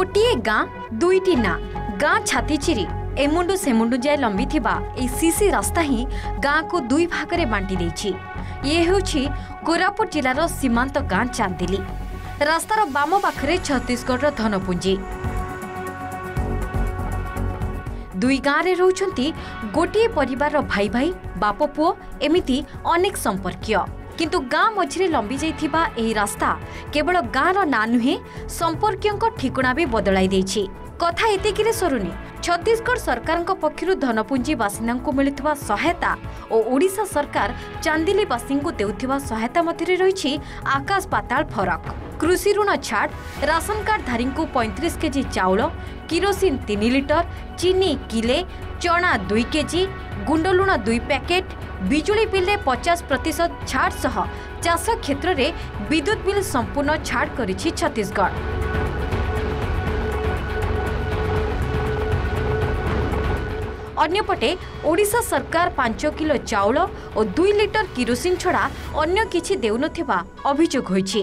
ଗୋଟିଏ ଗାଁ ଦୁଇଟି ନାଁ ଗାଁ ଛାତି ଚିରି ଏମୁଣ୍ଡୁ ସେମୁଣ୍ଡୁ ଯାଏ ଲମ୍ବିଥିବା ଏହି ସିସି ରାସ୍ତା ହିଁ ଗାଁକୁ ଦୁଇ ଭାଗରେ ବାଣ୍ଟି ଦେଇଛି ଇଏ ହେଉଛି କୋରାପୁଟ ଜିଲ୍ଲାର ସୀମାନ୍ତ ଗାଁ ଚାନ୍ଦିଲି ରାସ୍ତାର ବାମ ପାଖରେ ଛତିଶଗଡ଼ର ଧନପୁଞ୍ଜି ଦୁଇ ଗାଁରେ ରହୁଛନ୍ତି ଗୋଟିଏ ପରିବାରର ଭାଇ ଭାଇ ବାପ ପୁଅ ଏମିତି ଅନେକ ସମ୍ପର୍କୀୟ କିନ୍ତୁ ଗାଁ ମଝିରେ ଲମ୍ବି ଯାଇଥିବା ଏହି ରାସ୍ତା କେବଳ ଗାଁର ନାଁ ନୁହେଁ ସମ୍ପର୍କୀୟଙ୍କ ଠିକଣା ବି ବଦଳାଇ ଦେଇଛି କଥା ଏତିକିରେ ସରୁନି ଛତିଶଗଡ଼ ସରକାରଙ୍କ ପକ୍ଷରୁ ଧନପୁଞ୍ଜି ବାସିନ୍ଦାଙ୍କୁ ମିଳୁଥିବା ସହାୟତା ଓ ଓଡ଼ିଶା ସରକାର ଚାନ୍ଦିଲିବାସୀଙ୍କୁ ଦେଉଥିବା ସହାୟତା ମଧ୍ୟରେ ରହିଛି ଆକାଶ ପାତାଳ ଫରକ কৃষি ঋণ ছাড় রাশন কার্ডধারী পঁয়ত্রিশ কেজি চাউল কিরোসিন তিন লিটর চিনি কিলে চণা দুই কেজি গুণ্ড লুণ দুই প্যাকেট ବିଜୁଳି ବିଲ୍ରେ ପଚାଶ ପ୍ରତିଶତ ଛାଡ଼ ସହ ଚାଷ କ୍ଷେତ୍ରରେ ବିଦ୍ୟୁତ ବିଲ୍ ସମ୍ପୂର୍ଣ୍ଣ ଛାଡ଼ କରିଛି ଛତିଶଗଡ଼ ଅନ୍ୟପଟେ ଓଡ଼ିଶା ସରକାର ପାଞ୍ଚ କିଲୋ ଚାଉଳ ଓ ଦୁଇ ଲିଟର କିରୋସିନ ଛଡ଼ା ଅନ୍ୟ କିଛି ଦେଉନଥିବା ଅଭିଯୋଗ ହୋଇଛି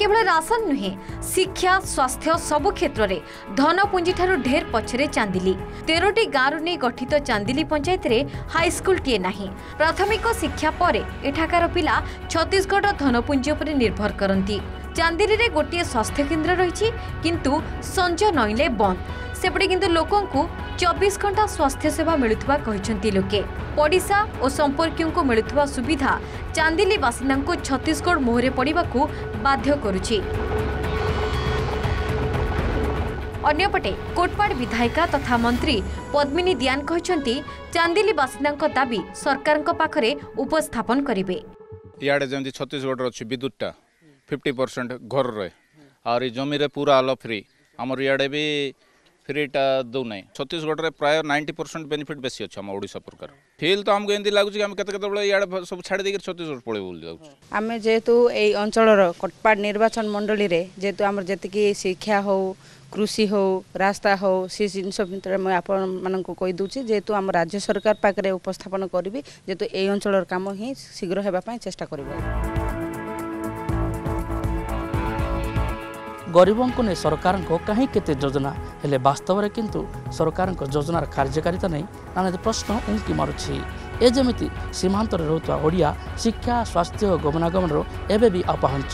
কেবল রাসন নুহে শিক্ষা স্বাস্থ্য সবু ক্ষেত্রে ধন পুঞ্জিঠার ঢের পছরে চান্দিলি তেরোটি গাঁরু নেই গঠিত চান্দিলি পঞ্চায়েতরে হাইস্কুলটিয়ে না প্রাথমিক শিক্ষা পরে এঠাকার পিলা ছত্তিশগড় ধনপুঞ্জি উপরে নির্ভর করতে চান্দিলিরে গোটিয়ে স্বাস্থ্যকেন্দ্র রয়েছে কিন্তু সঞ্জ নইলে বন্ধ সেপটে কিন্তু লোকଙ୍କୁ চব্বিশ ঘণ্টা স্বাস্থ্যসেবা মিলুথিবা କହିଛନ୍ତି ଲୋକେ ପଡ଼ିଶା ଓ ସମ୍ପର୍କୀୟଙ୍କୁ ମିଳୁଥିବା ସୁବିଧା ଚାନ୍ଦିଲି ବାସିନ୍ଦାଙ୍କୁ ଛତିଶଗଡ଼ ମୁହଁରେ ପଡ଼ିବାକୁ ବାଧ୍ୟ କରୁଛି ଅନ୍ୟପଟେ କୋଟପାଡ଼ ବିଧାୟିକା ତଥା ମନ୍ତ୍ରୀ ପଦ୍ମିନୀ ଦିଆନ୍ କହିଛନ୍ତି ଚାନ୍ଦିଲି ବାସିନ୍ଦାଙ୍କ ଦାବି ସରକାରଙ୍କ ପାଖରେ ଉପସ୍ଥାପନ କରିବେ ଇଆଡ଼େ ଯେମିତି ଛତିଶଗଡ଼ର ଅଛି ବିଦ୍ୟୁତ୍ଟା ଫିଫ୍ଟି ପରସେଣ୍ଟ ଘରରେ ଆହୁରି ଜମିରେ ପୁରା ଆଲ ଫ୍ରି ଆମର ଇଆଡ଼େ ବି ଫ୍ରିଟା ଦେଉନାହିଁ ଛତିଶଗଡ଼ରେ ପ୍ରାୟ ନାଇଣ୍ଟି ପରସେଣ୍ଟ ବେନିଫିଟ୍ ବେଶୀ ଅଛି ଆମ ଓଡ଼ିଶା ପ୍ରକାର ଫିଲ୍ ତ ଆମକୁ ଏମିତି ଲାଗୁଛି କି ଆମେ କେତେ କେତେବେଳେ ଇଆଡ଼େ ସବୁ ଛାଡ଼ି ଦେଇକି ଛତିଶଗଡ଼ ପଳେଇବୁ ବୋଲି ଯାଉଛୁ ଆମେ ଯେହେତୁ ଏଇ ଅଞ୍ଚଳର କଟପାଟ ନିର୍ବାଚନ ମଣ୍ଡଳୀରେ ଯେହେତୁ ଆମର ଯେତିକି ଶିକ୍ଷା ହଉ କୃଷି ହଉ ରାସ୍ତା ହଉ ସେ ଜିନିଷ ଭିତରେ ମୁଁ ଆପଣମାନଙ୍କୁ କହିଦେଉଛି ଯେହେତୁ ଆମ ରାଜ୍ୟ ସରକାର ପାଖରେ ଉପସ୍ଥାପନ କରିବି ଯେହେତୁ ଏଇ ଅଞ୍ଚଳର କାମ ହିଁ ଶୀଘ୍ର ହେବା ପାଇଁ ଚେଷ୍ଟା କରିବି ଗରିବଙ୍କୁ ନେଇ ସରକାରଙ୍କ କାହିଁ କେତେ ଯୋଜନା ହେଲେ ବାସ୍ତବରେ କିନ୍ତୁ ସରକାରଙ୍କ ଯୋଜନାର କାର୍ଯ୍ୟକାରିତା ନେଇ ନାନା ପ୍ରଶ୍ନ ଉଙ୍କି ମାରୁଛି ଏ ଯେମିତି ସୀମାନ୍ତରେ ରହୁଥିବା ଓଡ଼ିଆ ଶିକ୍ଷା ସ୍ୱାସ୍ଥ୍ୟ ଓ ଗମନାଗମନର ଏବେ ବି ଅପହଞ୍ଚ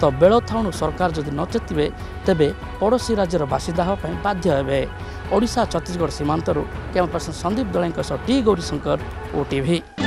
ତ ବେଳ ଥାଉଣୁ ସରକାର ଯଦି ନ ଚେତିବେ ତେବେ ପଡ଼ୋଶୀ ରାଜ୍ୟର ବାସିନ୍ଦା ହେବା ପାଇଁ ବାଧ୍ୟ ହେବେ ଓଡ଼ିଶା ଛତିଶଗଡ଼ ସୀମାନ୍ତରୁ କ୍ୟାମେରା ପର୍ସନ୍ ସନ୍ଦୀପ ଦଳେଇଙ୍କ ସହ ଟି ଗୌରୀଶଙ୍କର ଓ ଟିଭି